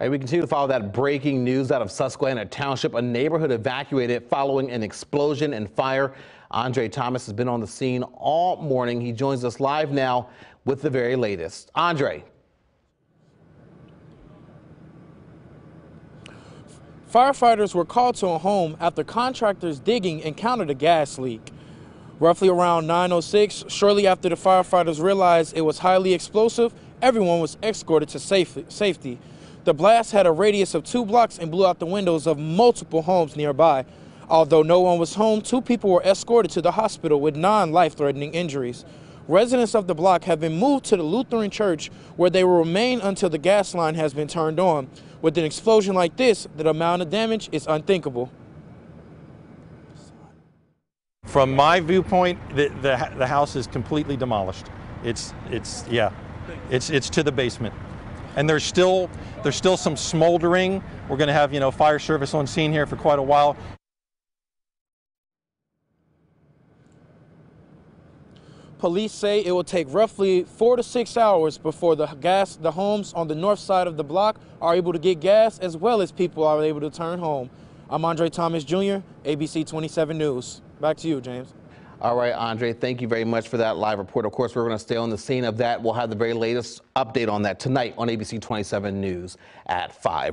Right, we continue to follow that breaking news out of Susquehanna Township, a neighborhood evacuated following an explosion and fire. Andre Thomas has been on the scene all morning. He joins us live now with the very latest. Andre. Firefighters were called to a home after contractors digging encountered a gas leak. Roughly around 9.06, shortly after the firefighters realized it was highly explosive, everyone was escorted to safety. The blast had a radius of two blocks and blew out the windows of multiple homes nearby. Although no one was home, two people were escorted to the hospital with non-life-threatening injuries. Residents of the block have been moved to the Lutheran church where they will remain until the gas line has been turned on. With an explosion like this, the amount of damage is unthinkable. From my viewpoint, the, the, the house is completely demolished. It's, it's, yeah, it's, it's to the basement and there's still there's still some smoldering. We're going to have you know fire service on scene here for quite a while. Police say it will take roughly four to six hours before the gas, the homes on the north side of the block are able to get gas as well as people are able to turn home. I'm Andre Thomas Jr., ABC 27 News. Back to you, James. All right, Andre, thank you very much for that live report. Of course, we're going to stay on the scene of that. We'll have the very latest update on that tonight on ABC 27 News at 5.